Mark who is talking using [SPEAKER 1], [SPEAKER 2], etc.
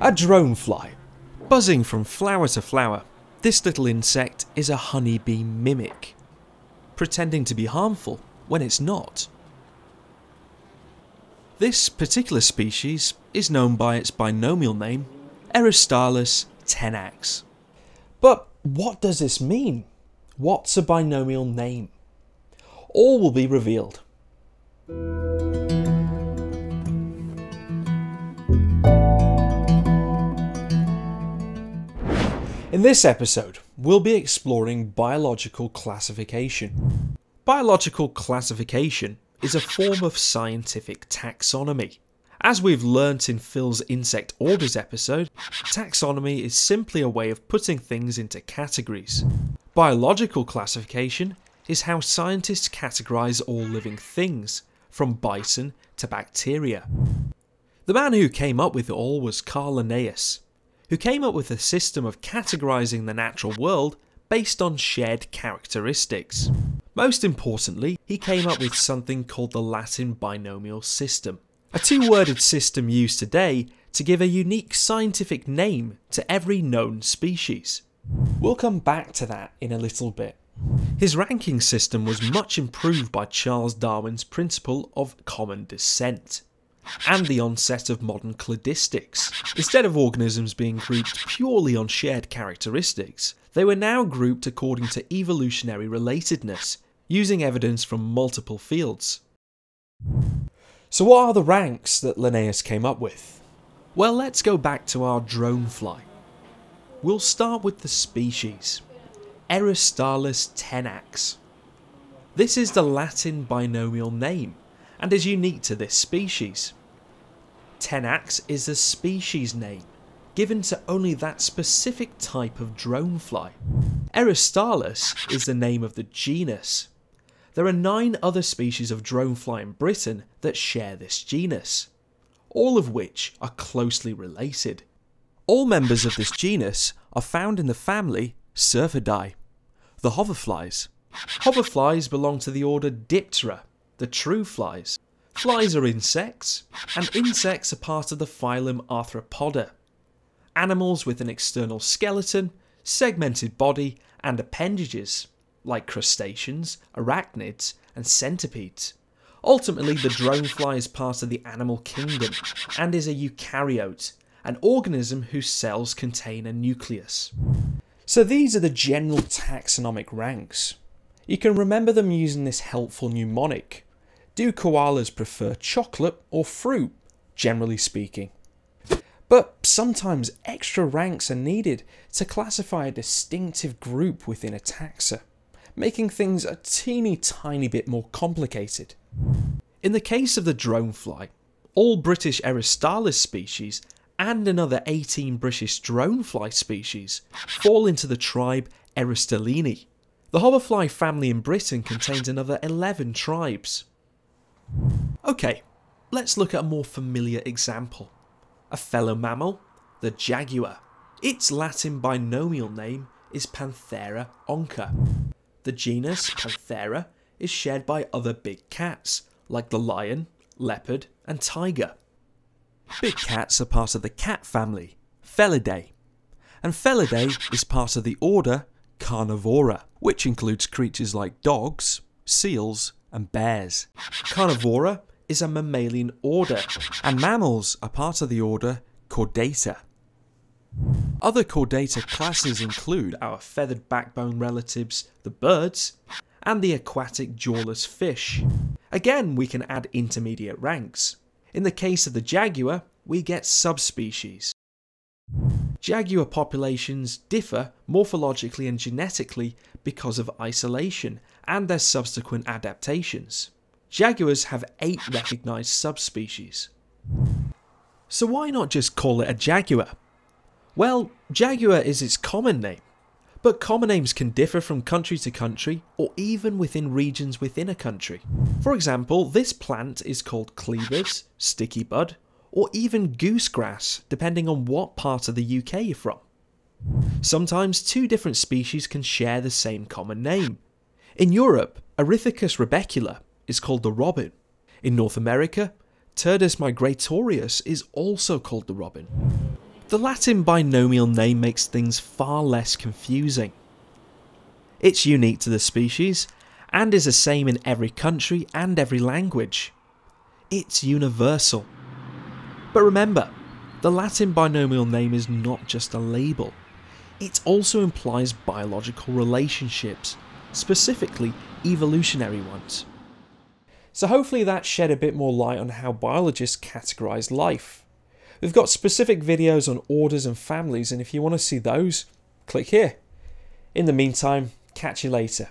[SPEAKER 1] A drone fly. Buzzing from flower to flower, this little insect is a honeybee mimic, pretending to be harmful when it's not. This particular species is known by its binomial name, Eristalis tenax. But what does this mean? What's a binomial name? All will be revealed. In this episode, we'll be exploring biological classification. Biological classification is a form of scientific taxonomy. As we've learnt in Phil's Insect Orders episode, taxonomy is simply a way of putting things into categories. Biological classification is how scientists categorize all living things, from bison to bacteria. The man who came up with it all was Carl Linnaeus, who came up with a system of categorizing the natural world based on shared characteristics. Most importantly, he came up with something called the Latin binomial system, a two worded system used today to give a unique scientific name to every known species. We'll come back to that in a little bit. His ranking system was much improved by Charles Darwin's principle of common descent and the onset of modern cladistics. Instead of organisms being grouped purely on shared characteristics, they were now grouped according to evolutionary relatedness, using evidence from multiple fields. So, what are the ranks that Linnaeus came up with? Well, let's go back to our dronefly. We'll start with the species Eristalis tenax. This is the Latin binomial name and is unique to this species. Tenax is a species name given to only that specific type of dronefly. Eristalis is the name of the genus. There are nine other species of dronefly in Britain that share this genus, all of which are closely related. All members of this genus are found in the family Syrphidae, the hoverflies. Hoverflies belong to the order Diptera, the true flies. Flies are insects, and insects are part of the phylum Arthropoda. Animals with an external skeleton, segmented body, and appendages, like crustaceans, arachnids, and centipedes. Ultimately, the dronefly is part of the animal kingdom and is a eukaryote, an organism whose cells contain a nucleus. So these are the general taxonomic ranks. You can remember them using this helpful mnemonic do koalas prefer chocolate or fruit, generally speaking? But sometimes extra ranks are needed to classify a distinctive group within a taxa, making things a teeny tiny bit more complicated. In the case of the dronefly, all British Eristalis species and another 18 British dronefly species fall into the tribe Eristalini. The hoverfly family in Britain contains another 11 tribes, Okay, let's look at a more familiar example. A fellow mammal, the jaguar. Its Latin binomial name is Panthera onca. The genus Panthera is shared by other big cats, like the lion, leopard, and tiger. Big cats are part of the cat family, Felidae, and Felidae is part of the order Carnivora, which includes creatures like dogs, seals, and bears. Carnivora is a mammalian order, and mammals are part of the order Chordata. Other Chordata classes include our feathered backbone relatives, the birds, and the aquatic jawless fish. Again, we can add intermediate ranks. In the case of the jaguar, we get subspecies. Jaguar populations differ morphologically and genetically because of isolation and their subsequent adaptations. Jaguars have eight recognised subspecies. So why not just call it a jaguar? Well, jaguar is its common name, but common names can differ from country to country or even within regions within a country. For example, this plant is called cleavers, sticky bud, or even goosegrass, depending on what part of the UK you're from. Sometimes two different species can share the same common name. In Europe, Erithacus rubecula is called the robin. In North America, Turdus migratorius is also called the robin. The Latin binomial name makes things far less confusing. It's unique to the species and is the same in every country and every language. It's universal. But remember, the Latin binomial name is not just a label, it also implies biological relationships, specifically evolutionary ones. So, hopefully, that shed a bit more light on how biologists categorize life. We've got specific videos on orders and families, and if you want to see those, click here. In the meantime, catch you later.